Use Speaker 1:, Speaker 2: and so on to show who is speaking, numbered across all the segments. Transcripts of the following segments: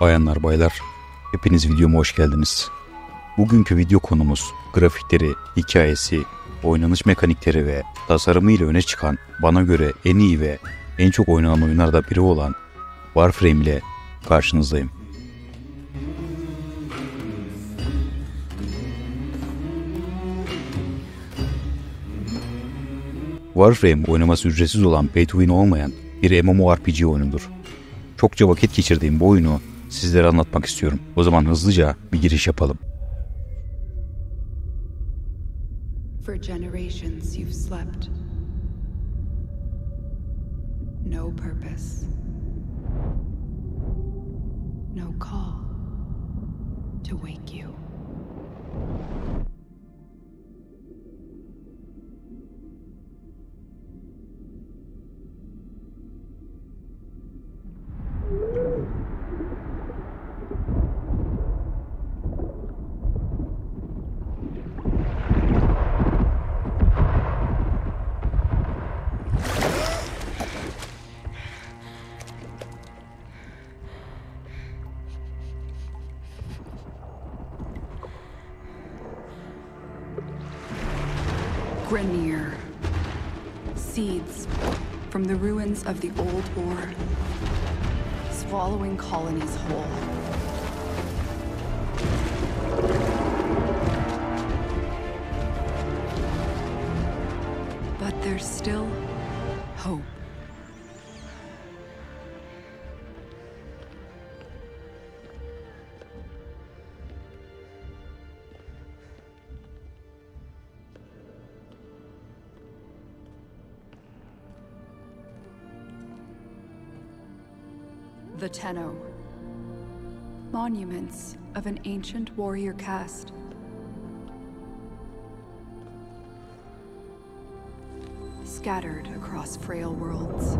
Speaker 1: Bayanlar baylar, hepiniz videoma hoş geldiniz. Bugünkü video konumuz grafikleri, hikayesi, oynanış mekanikleri ve tasarımı ile öne çıkan bana göre en iyi ve en çok oynanan oyunlarda biri olan Warframe ile karşınızdayım. Warframe oynaması ücretsiz olan pay to win olmayan bir MMORPG oyunudur. Çokça vakit geçirdiğim bu oyunu sizlere anlatmak istiyorum. O zaman hızlıca bir giriş yapalım.
Speaker 2: For generations you've slept. No purpose. No call to wake you. Grineer. Seeds from the ruins of the old war, swallowing colonies whole. But there's still hope. The Tenno. Monuments of an ancient warrior caste. Scattered across frail worlds.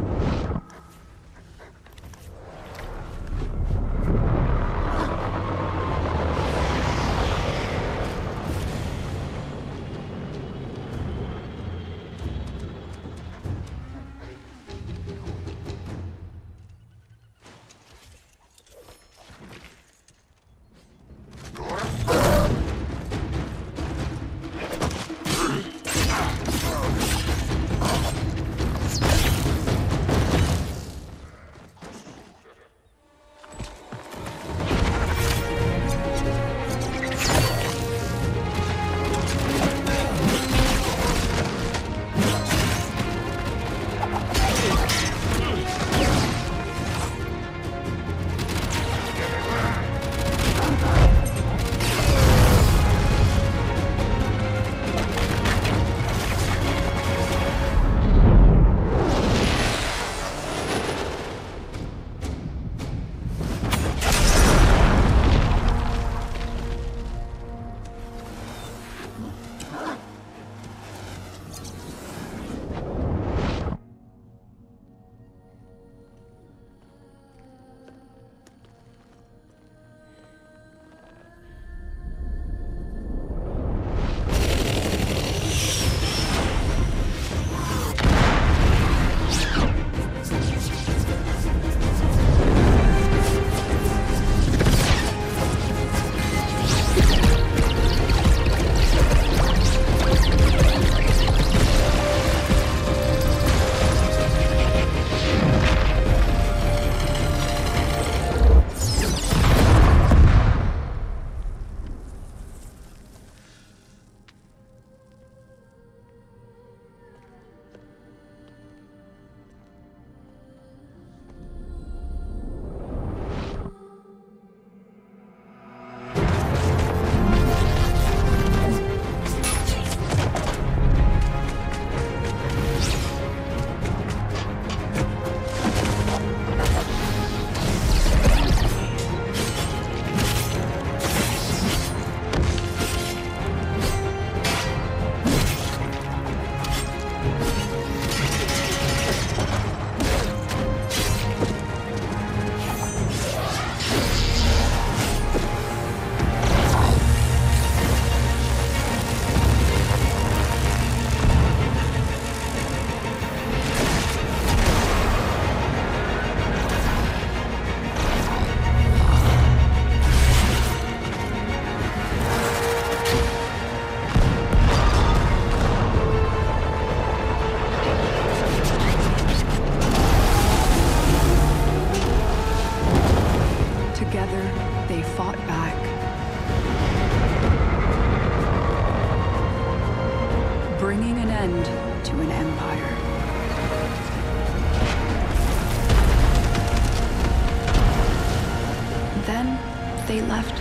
Speaker 2: Left.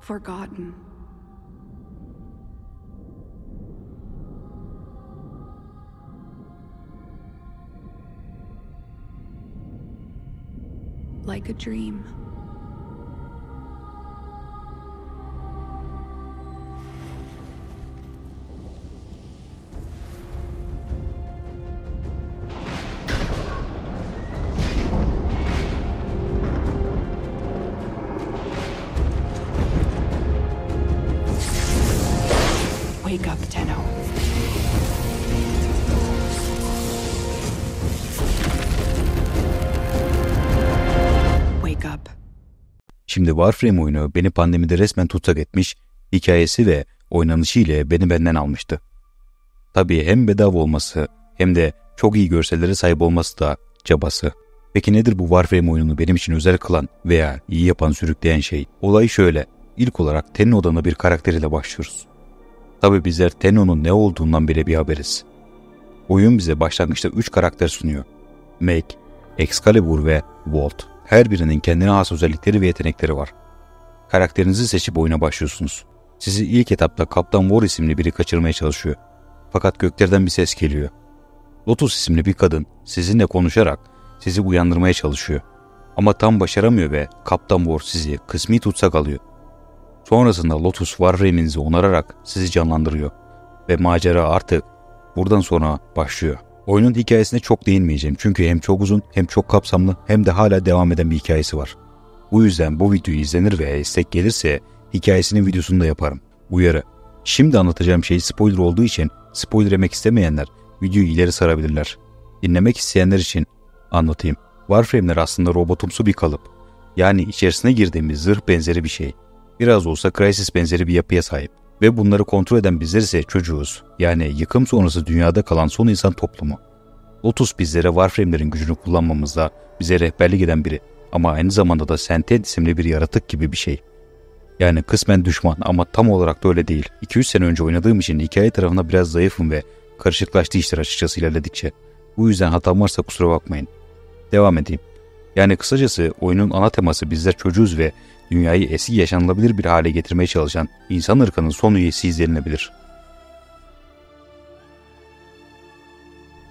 Speaker 2: Forgotten. Like a dream.
Speaker 1: Şimdi Warframe oyunu beni pandemide resmen tutsak etmiş, hikayesi ve oynanışı ile beni benden almıştı. Tabii hem bedava olması hem de çok iyi görsellere sahip olması da cabası. Peki nedir bu Warframe oyununu benim için özel kılan veya iyi yapan sürükleyen şey? Olay şöyle. İlk olarak Tenno adında bir karakter ile başlıyoruz. Tabii bizler Tenno'nun ne olduğundan bile bir haberiz. Oyun bize başlangıçta 3 karakter sunuyor. Meg, Excalibur ve Walt. Her birinin kendine has özellikleri ve yetenekleri var. Karakterinizi seçip oyuna başlıyorsunuz. Sizi ilk etapta Kaptan War isimli biri kaçırmaya çalışıyor. Fakat göklerden bir ses geliyor. Lotus isimli bir kadın sizinle konuşarak sizi uyandırmaya çalışıyor. Ama tam başaramıyor ve Kaptan War sizi kısmi tutsak alıyor. Sonrasında Lotus Warframe'inizi onararak sizi canlandırıyor. Ve macera artık buradan sonra başlıyor. Oyunun hikayesine çok değinmeyeceğim çünkü hem çok uzun hem çok kapsamlı hem de hala devam eden bir hikayesi var. Bu yüzden bu videoyu izlenir ve istek gelirse hikayesinin videosunu da yaparım. Uyarı. Şimdi anlatacağım şey spoiler olduğu için spoiler yemek istemeyenler videoyu ileri sarabilirler. Dinlemek isteyenler için anlatayım. Warframe'ler aslında robotumsu bir kalıp. Yani içerisine girdiğimiz zırh benzeri bir şey. Biraz olsa Crysis benzeri bir yapıya sahip. Ve bunları kontrol eden bizler ise çocuğuz. Yani yıkım sonrası dünyada kalan son insan toplumu. Lotus bizlere Warframe'lerin gücünü kullanmamızda bize rehberlik eden biri. Ama aynı zamanda da Sented isimli bir yaratık gibi bir şey. Yani kısmen düşman ama tam olarak da öyle değil. 2-3 sene önce oynadığım için hikaye tarafına biraz zayıfım ve karışıklaştı işler açıkçası ilerledikçe. Bu yüzden hatam varsa kusura bakmayın. Devam edeyim. Yani kısacası oyunun ana teması bizler çocuğuz ve dünyayı eski yaşanılabilir bir hale getirmeye çalışan insan ırkının son üyesi izlenilebilir.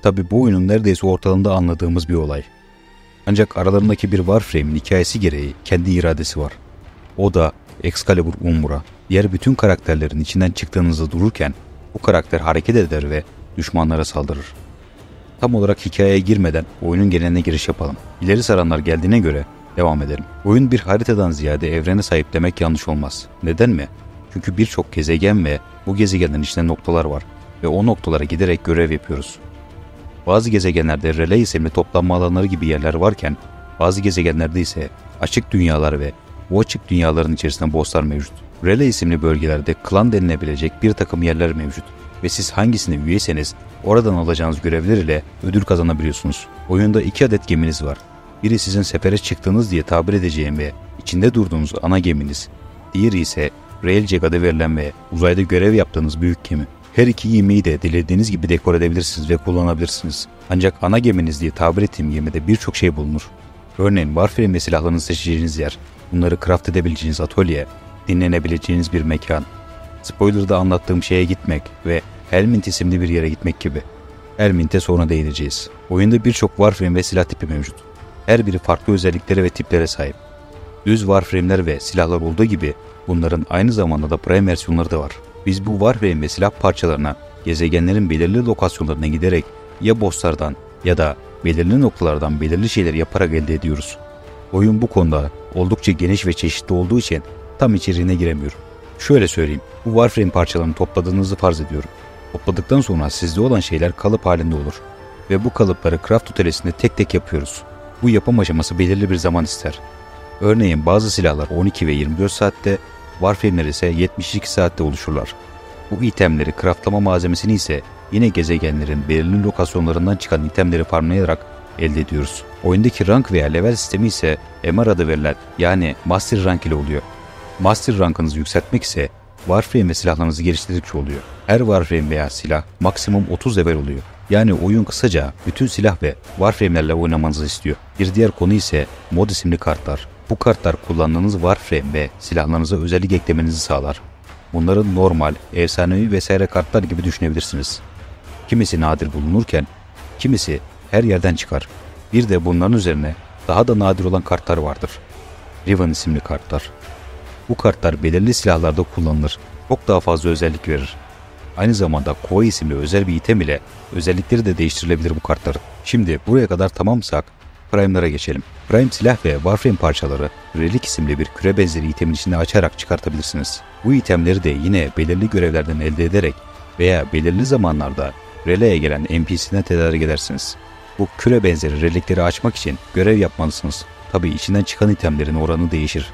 Speaker 1: Tabi bu oyunun neredeyse ortalığında anladığımız bir olay. Ancak aralarındaki bir Warframe'in hikayesi gereği kendi iradesi var. O da Excalibur Umbra. Diğer bütün karakterlerin içinden çıktığınızda dururken bu karakter hareket eder ve düşmanlara saldırır. Tam olarak hikayeye girmeden oyunun geneline giriş yapalım. İleri saranlar geldiğine göre devam edelim. Oyun bir haritadan ziyade evrene sahip demek yanlış olmaz. Neden mi? Çünkü birçok gezegen ve bu gezegenlerin içinde noktalar var ve o noktalara giderek görev yapıyoruz. Bazı gezegenlerde relay isimli toplanma alanları gibi yerler varken bazı gezegenlerde ise açık dünyalar ve bu açık dünyaların içerisinde bosslar mevcut. Relay isimli bölgelerde klan denilebilecek bir takım yerler mevcut ve siz hangisine üyeyseniz oradan alacağınız görevler ile ödül kazanabiliyorsunuz. Oyunda iki adet geminiz var. Biri sizin sefere çıktığınız diye tabir edeceğim ve içinde durduğunuz ana geminiz. Diğeri ise Railjack adı verilen ve uzayda görev yaptığınız büyük gemi. Her iki gemiyi de dilediğiniz gibi dekor edebilirsiniz ve kullanabilirsiniz. Ancak ana geminiz diye tabir ettiğim gemide birçok şey bulunur. Örneğin Warframe ve silahlarınızı seçeceğiniz yer, bunları craft edebileceğiniz atölye, dinlenebileceğiniz bir mekan, spoiler'da anlattığım şeye gitmek ve Helmint isimli bir yere gitmek gibi. Helmint'e sonra değineceğiz. Oyunda birçok Warframe ve silah tipi mevcut. Her biri farklı özelliklere ve tiplere sahip. Düz Warframe'ler ve silahlar olduğu gibi bunların aynı zamanda da Prime versiyonları da var. Biz bu Warframe ve silah parçalarına gezegenlerin belirli lokasyonlarına giderek ya bosslardan ya da belirli noktalardan belirli şeyler yaparak elde ediyoruz. Oyun bu konuda oldukça geniş ve çeşitli olduğu için tam içeriğine giremiyorum. Şöyle söyleyeyim, bu Warframe parçalarını topladığınızı farz ediyorum. Topladıktan sonra sizde olan şeyler kalıp halinde olur. Ve bu kalıpları craft tutelesinde tek tek yapıyoruz. Bu yapım aşaması belirli bir zaman ister. Örneğin bazı silahlar 12 ve 24 saatte, Warframe'ler ise 72 saatte oluşurlar. Bu itemleri craftlama malzemesini ise yine gezegenlerin belirli lokasyonlarından çıkan itemleri farmlayarak elde ediyoruz. Oyundaki rank veya level sistemi ise MR adı verilen yani Master Rank ile oluyor. Master rankınızı yükseltmek ise Warframe ve silahlarınızı geliştirdikçe oluyor. Her Warframe veya silah maksimum 30 level oluyor. Yani oyun kısaca bütün silah ve Warframe'lerle oynamanızı istiyor. Bir diğer konu ise mod isimli kartlar. Bu kartlar kullandığınız Warframe ve silahlarınıza özellik eklemenizi sağlar. Bunları normal, efsanevi vesaire kartlar gibi düşünebilirsiniz. Kimisi nadir bulunurken, kimisi her yerden çıkar. Bir de bunların üzerine daha da nadir olan kartlar vardır. Riven isimli kartlar. Bu kartlar belirli silahlarda kullanılır. Çok daha fazla özellik verir. Aynı zamanda Koi isimli özel bir item ile özellikleri de değiştirilebilir bu kartların. Şimdi buraya kadar tamamsak Prime'lara geçelim. Prime silah ve Warframe parçaları Relic isimli bir küre benzeri itemin içinde açarak çıkartabilirsiniz. Bu itemleri de yine belirli görevlerden elde ederek veya belirli zamanlarda Relay'e gelen NPC'den tedarik edersiniz. Bu küre benzeri relikleri açmak için görev yapmalısınız. Tabi içinden çıkan itemlerin oranı değişir.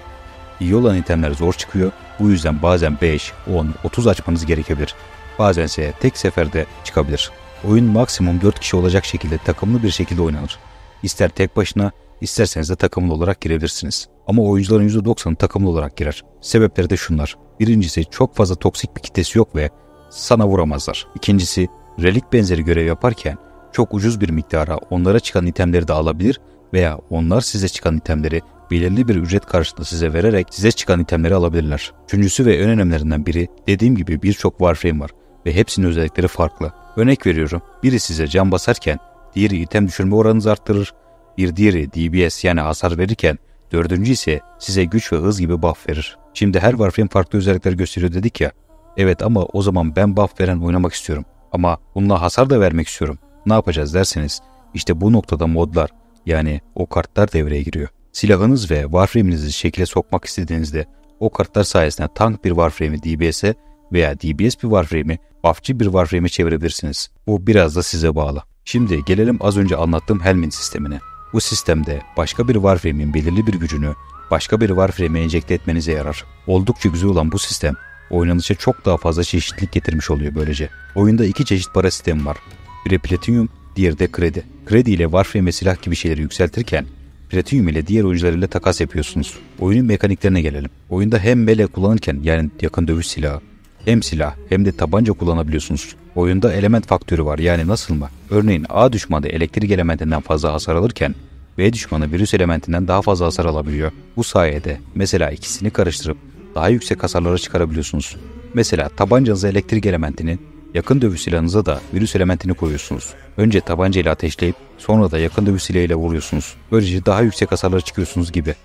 Speaker 1: İyi olan itemler zor çıkıyor. Bu yüzden bazen 5, 10, 30 açmanız gerekebilir. Bazense tek seferde çıkabilir. Oyun maksimum 4 kişi olacak şekilde takımlı bir şekilde oynanır. İster tek başına, isterseniz de takımlı olarak girebilirsiniz. Ama oyuncuların %90'ı takımlı olarak girer. Sebepleri de şunlar. Birincisi çok fazla toksik bir kitlesi yok ve sana vuramazlar. İkincisi relik benzeri görev yaparken çok ucuz bir miktara onlara çıkan itemleri de alabilir veya onlar size çıkan itemleri belirli bir ücret karşılığında size vererek size çıkan itemleri alabilirler. Üçüncüsü ve en önemlilerinden biri dediğim gibi birçok Warframe var ve hepsinin özellikleri farklı. Örnek veriyorum biri size can basarken diğeri item düşürme oranınızı arttırır, bir diğeri DBS yani hasar verirken dördüncü ise size güç ve hız gibi buff verir. Şimdi her Warframe farklı özellikler gösteriyor dedik ya. Evet ama o zaman ben buff veren oynamak istiyorum. Ama bununla hasar da vermek istiyorum. Ne yapacağız derseniz işte bu noktada modlar yani o kartlar devreye giriyor. Silahınız ve Warframe'inizi şekle sokmak istediğinizde o kartlar sayesinde tank bir Warframe'i DBS'e veya DBS bir Warframe'i buffçı bir Warframe'e çevirebilirsiniz. Bu biraz da size bağlı. Şimdi gelelim az önce anlattığım Helmin sistemine. Bu sistemde başka bir Warframe'in belirli bir gücünü başka bir Warframe'e enjekte etmenize yarar. Oldukça güzel olan bu sistem oynanışa çok daha fazla çeşitlilik getirmiş oluyor böylece. Oyunda iki çeşit para sistemi var. Biri Platinum, diğeri de kredi. Kredi ile Warframe silah gibi şeyleri yükseltirken Platinum ile diğer oyuncularıyla takas yapıyorsunuz. Oyunun mekaniklerine gelelim. Oyunda hem mele kullanırken yani yakın dövüş silahı hem silah hem de tabanca kullanabiliyorsunuz. Oyunda element faktörü var yani nasıl mı? Örneğin A düşmanı elektrik elementinden fazla hasar alırken B düşmanı virüs elementinden daha fazla hasar alabiliyor. Bu sayede mesela ikisini karıştırıp daha yüksek hasarlara çıkarabiliyorsunuz. Mesela tabancanıza elektrik elementini, yakın dövüş silahınıza da virüs elementini koyuyorsunuz. Önce tabanca ile ateşleyip sonra da yakın dövüş silahıyla vuruyorsunuz. Böylece daha yüksek hasarlara çıkıyorsunuz gibi.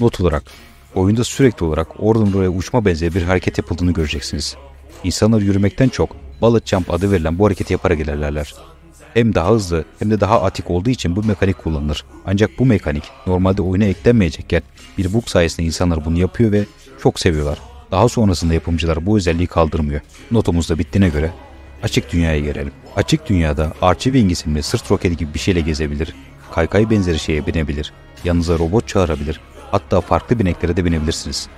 Speaker 1: Not olarak oyunda sürekli olarak oradan oraya uçma benzeri bir hareket yapıldığını göreceksiniz. İnsanlar yürümekten çok bullet jump adı verilen bu hareketi yaparak ilerlerler. Hem daha hızlı hem de daha atik olduğu için bu mekanik kullanılır. Ancak bu mekanik normalde oyuna eklenmeyecekken bir bug sayesinde insanlar bunu yapıyor ve çok seviyorlar. Daha sonrasında yapımcılar bu özelliği kaldırmıyor. Notumuz da bittiğine göre açık dünyaya gelelim. Açık dünyada Archiving isimli sırt roketi gibi bir şeyle gezebilir. Kaykay benzeri şeye binebilir. Yanınıza robot çağırabilir. Hatta farklı bineklere de binebilirsiniz.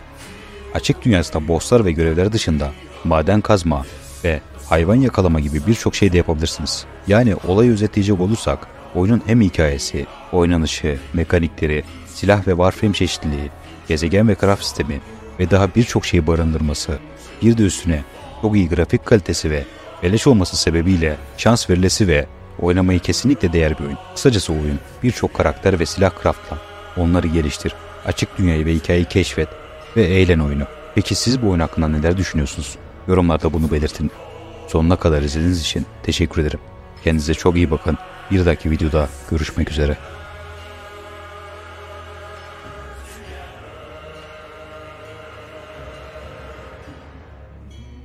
Speaker 1: Açık dünyasında bosslar ve görevler dışında maden kazma ve hayvan yakalama gibi birçok şey de yapabilirsiniz. Yani olayı özetleyecek olursak oyunun hem hikayesi, oynanışı, mekanikleri, silah ve warframe çeşitliliği, gezegen ve craft sistemi ve daha birçok şeyi barındırması, bir de üstüne çok iyi grafik kalitesi ve beleş olması sebebiyle şans verilesi ve oynamayı kesinlikle değer bir oyun. Kısacası oyun birçok karakter ve silah craftla onları geliştir, açık dünyayı ve hikayeyi keşfet ve eğlen oyunu. Peki siz bu oyun hakkında neler düşünüyorsunuz? Yorumlarda bunu belirtin. Sonuna kadar izlediğiniz için teşekkür ederim. Kendinize çok iyi bakın. Bir dahaki videoda görüşmek üzere.